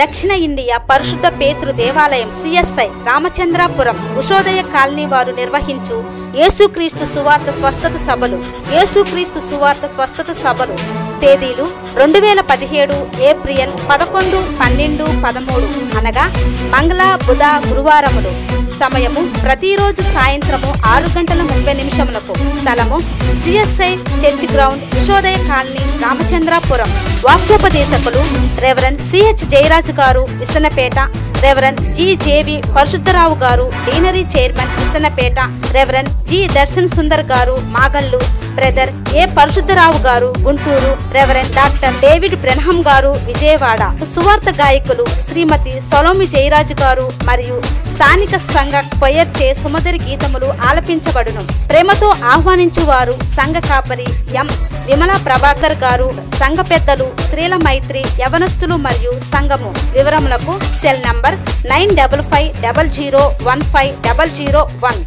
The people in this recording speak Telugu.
దక్షిణ ఇండియా పరిశుద్ధ పేతృ దేవాలయం సిఎస్ఐ రామచంద్రాపురం ఉషోదయ కాలనీ వారు నిర్వహించు యేసుక్రీస్తు సువార్త స్వస్థత సభలు. యేసుక్రీస్తు సువార్త స్వస్థత సభలు. తేదీలు రెండు వేల పదిహేడు ఏప్రిల్ పదకొండు పన్నెండు పదమూడు అనగా మంగళ బుధ గురువారములు. సమయము ప్రతిరోజు సాయంత్రము ఆరు గంటల ముప్పై నిమిషములకు స్థలము CSI church ground Ushodaya colony Ramachandrapuram. వాక్యోపదేశకులు reverend CH Jayaraj గారు Isanapeta reverend G JV Parasuddharao గారు deanery chairman Isanapeta reverend G Darshan Sundar గారు మాగళ్ళు బ్రదర్ ఏ పరశుద్ధరావు గారు? Guntur reverend doctor David Brenham గారు విజయవాడ. సువార్త గాయకులు శ్రీమతి సొలోమి జయరాజు గారు మరియు స్థానిక సంఘ క్వయర్ చే సుమధురి గీతములు ఆలపించబడును. ప్రేమతో ఆహ్వానించువారు సంఘ కాపరి ఎం. విమలా ప్రభాకర్ గారు సంఘ పెద్దలు స్త్రీల మైత్రి యవనస్తులు మరియు సంఘము. వివరములకు cell number nine double five double zero one five double zero one.